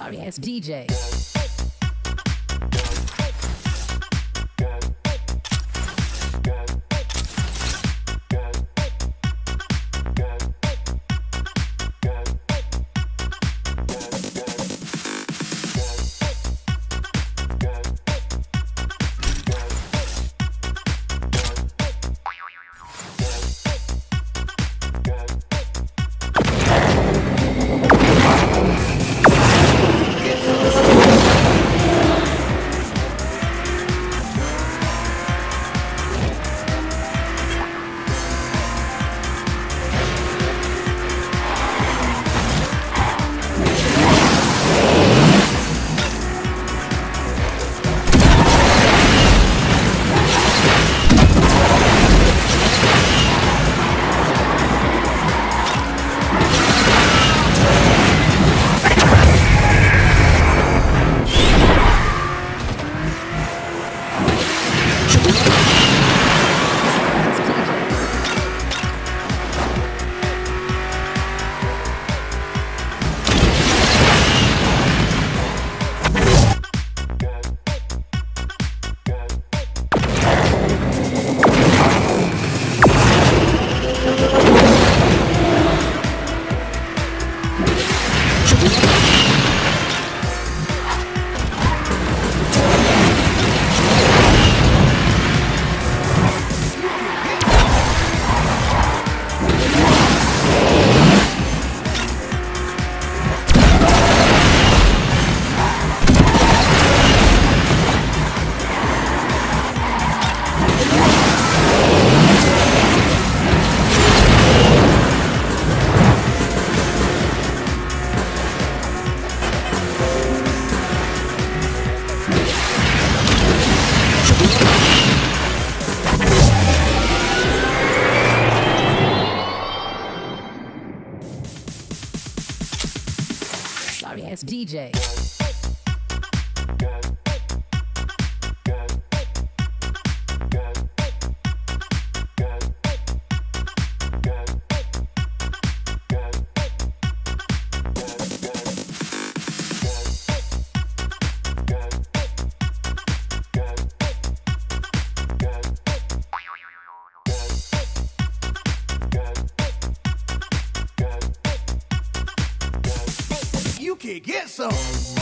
Sorry ass DJ. Sorry ass DJ. Get some.